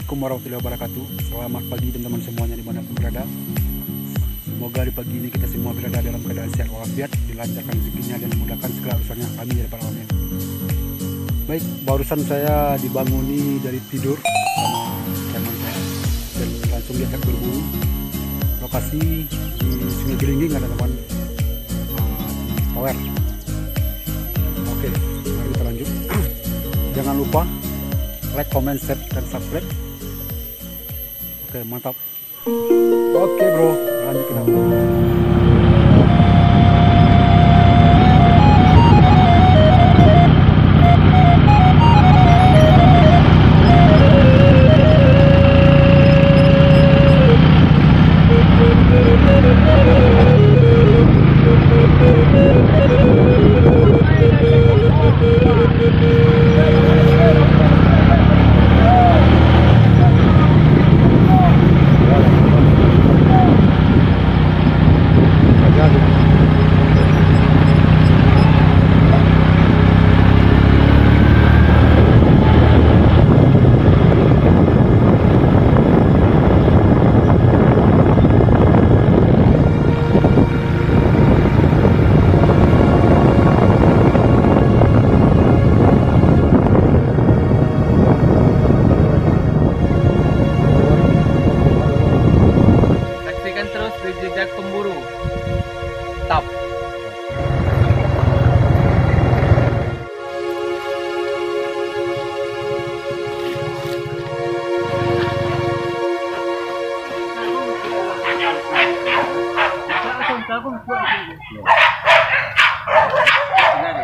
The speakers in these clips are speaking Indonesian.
Assalamualaikum warahmatullahi wabarakatuh. Selamat pagi teman-teman semuanya di mana pun berada. Semoga di pagi ini kita semua berada dalam keadaan sehat walafiat Dilancarkan rezekinya dan memudahkan segala urusannya. Amin ya Rabbal Alamin. Baik, barusan saya dibanguni dari tidur sama teman saya Dan langsung diajak berburu. Lokasi di Sungai Gelinging ada teman uh, Tower. Oke, mari kita lanjut. Jangan lupa like, comment, share, dan subscribe. Oke, mantap. Oke, bro. Lanjut kita.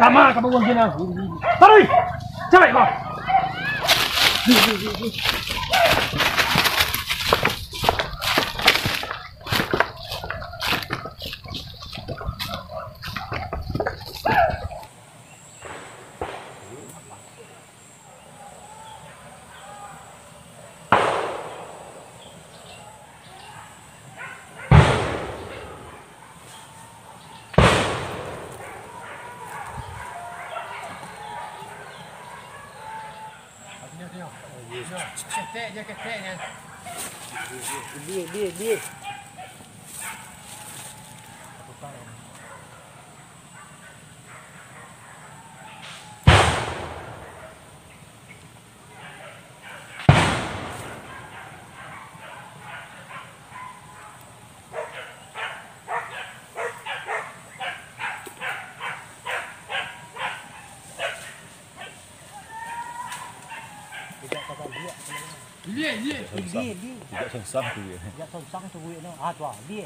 他妈，干 ơn cô, anh, chị 来一个 Kete dia kete ni. Dia dia dia. Apa 你你你你你要从上个月要从上个月弄啊抓你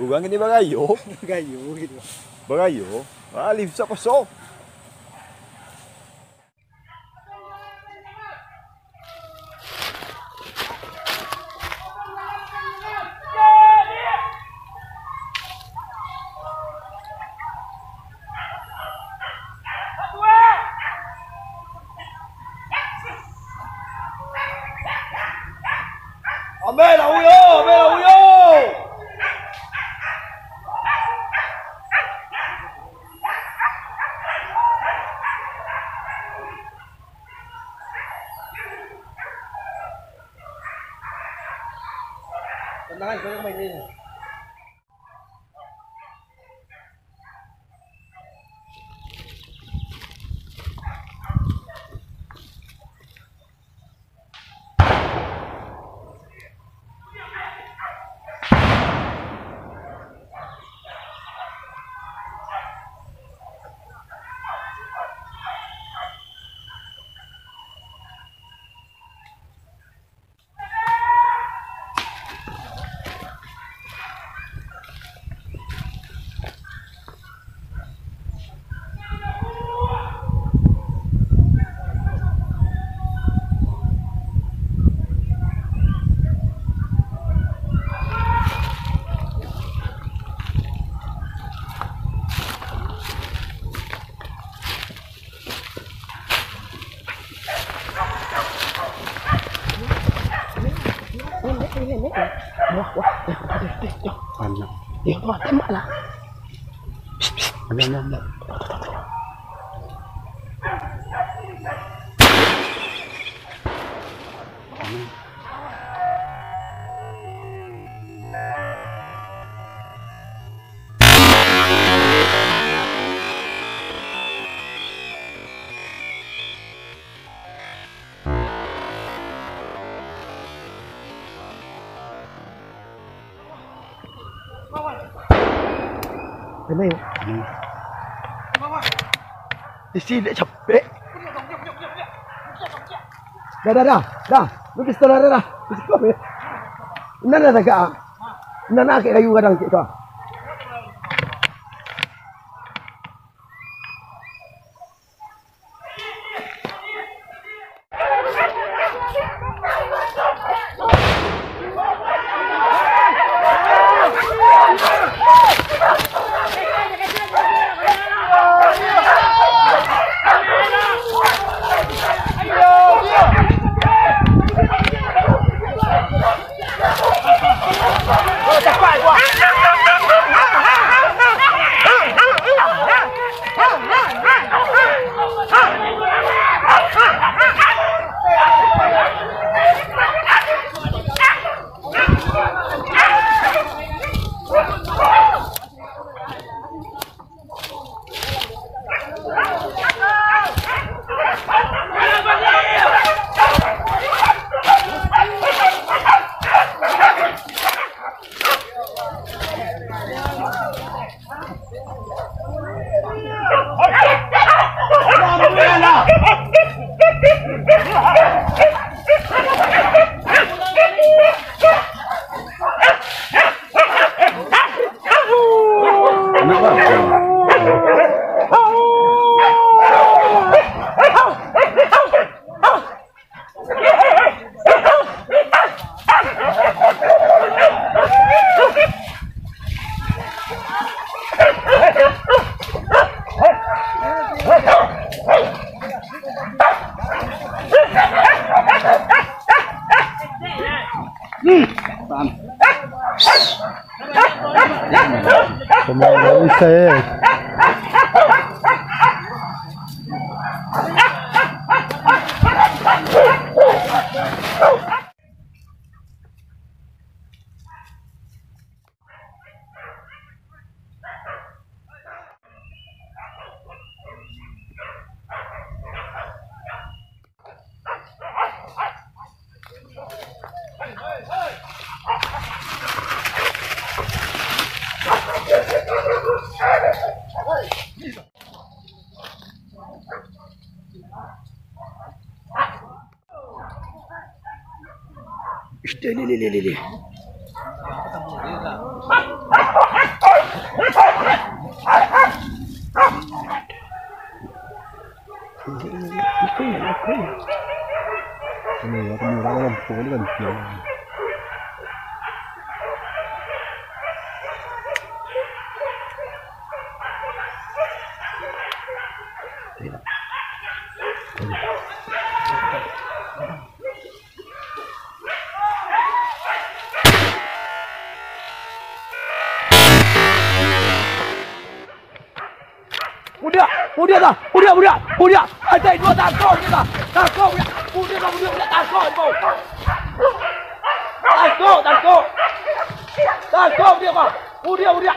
Orang ini bagayo. Gayo gitu. Bagayo. Ah, lift sa pasok. Tangan. Ini. Di sini capek. Dah, dah, dah. Dah. Lu pistol dah, dah. Pistol ya. Ini dah ah. Ini nak kayu kadang kita. Hum. Como é isso aí. İşte li li li li li. Ini ya, ini orang-orang boleh kan? 不跳不跳不跳还逮住他告诉他不跳不跳不跳不跳不跳不跳不跳不跳不跳不跳不不跳不跳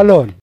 alone